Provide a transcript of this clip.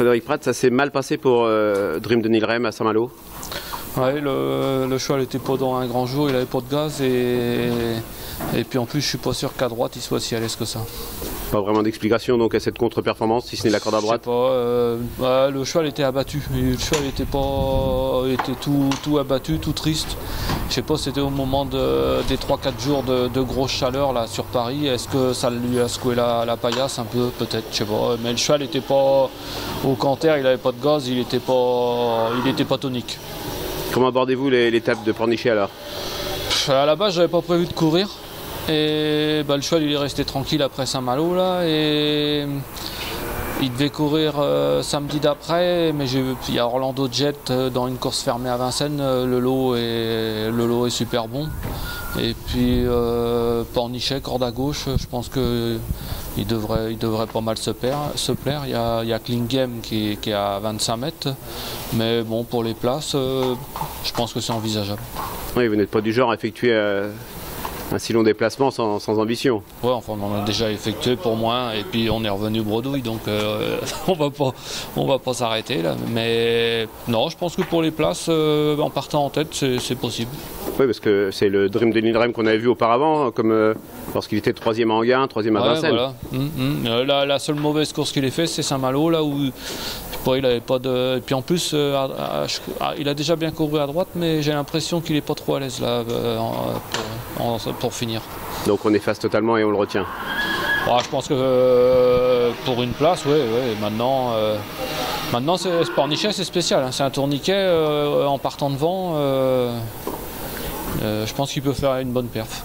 Frédéric Pratt, ça s'est mal passé pour euh, Dream de Nilrem à Saint-Malo? Ouais, le, cheval n'était pas dans un grand jour, il avait pas de gaz et, et puis en plus je suis pas sûr qu'à droite il soit si à l'aise que ça. Pas vraiment d'explication donc à cette contre-performance, si ce n'est la corde à droite pas, euh, le cheval était abattu, le cheval était pas était tout, tout abattu, tout triste. Je sais pas, c'était au moment de- des 3-4 jours de, de grosse chaleur là sur Paris. Est-ce que ça lui a secoué la, la paillasse un peu? Peut-être, je sais pas. Mais le cheval était pas au canter, il avait pas de gaz, il était pas, il était pas tonique. Comment abordez-vous les- l'étape de Pornichet alors? À la base, j'avais pas prévu de courir. Et bah, le cheval, il est resté tranquille après Saint-Malo là. Et il devait courir euh, samedi d'après, mais il y a Orlando Jet euh, dans une course fermée à Vincennes. euh, le lot est, le lot est super bon. Et puis Pornichet, corde à gauche, je pense que il devrait, il devrait pas mal se, plaire. Il y a, il qui, est- qui est à 25 mètres. Mais bon, pour les places, je pense que c'est envisageable. Oui, vous n'êtes pas du genre à effectuer un si long déplacement sans, sans ambition. Ouais, enfin, on en a déjà effectué pour moins, et puis on est revenu bredouille, donc euh, on va pas, va pas s'arrêter là. Mais non, je pense que pour les places, euh, en partant en tête, c'est possible. Oui, parce que c'est le Dream de Nilrem qu'on avait vu auparavant, hein, comme euh, lorsqu'il était troisième à Anguin, troisième à Ouais, Vincennes. voilà. Hum, hum. Euh, la, la seule mauvaise course qu'il ait fait, c'est Saint-Malo, là où pas, il avait pas de. Et puis en plus, euh, à- à- je- il a déjà bien couru à droite, mais j'ai l'impression qu'il est pas trop à l'aise là en- pour, en- pour finir. Donc on efface totalement et on le retient. Ah, je pense que euh, pour une place, oui, ouais, maintenant, euh, maintenant c'est Spornichet, c'est spécial. hein. C'est un tourniquet euh, en partant devant. Euh, je pense qu'il peut faire une bonne perf.